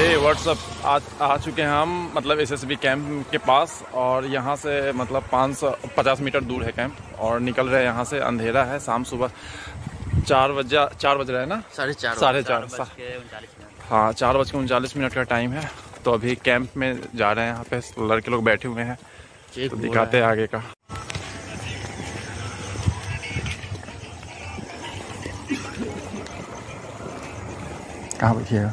ए WhatsApp आ, आ चुके हैं हम मतलब एसएसबी कैंप के पास और यहाँ से मतलब 550 मीटर दूर है कैंप और निकल रहे हैं यहाँ से अंधेरा है शाम सुबह चार बजा चार बज रहे हैं ना? साढ़े चार साढ़े चार सा- हाँ चार बज के उनचालीस मिनट का टाइम है। तो अभी कैंप में जा रहे हैं यहाँ पे लड़के लोग बैठे हुए हैं। तो दिखाते हैं आगे का। कहाँ बैठिएगा?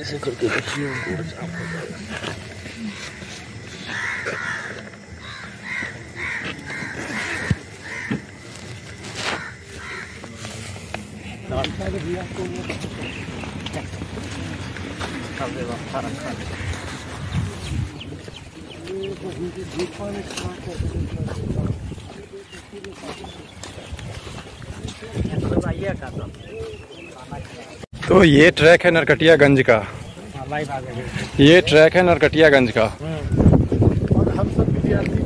ऐसे करके देखिए उनको तो ये ट्रैक है नरकटियागंज का। ये ट्रैक है नरकटियागंज का। हम सब विद्यार्थी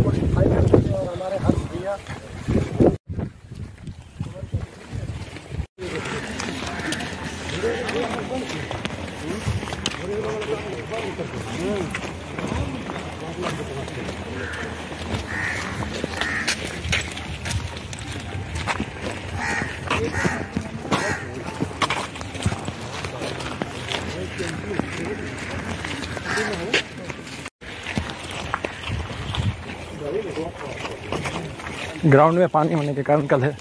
ग्राउंड में पानी होने के कारण कल है।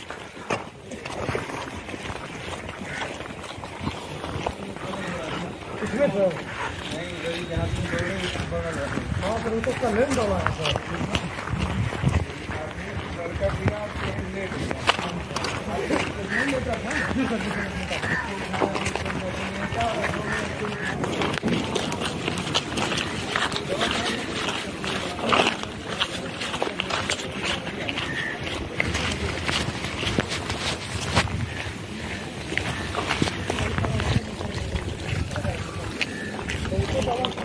Gracias.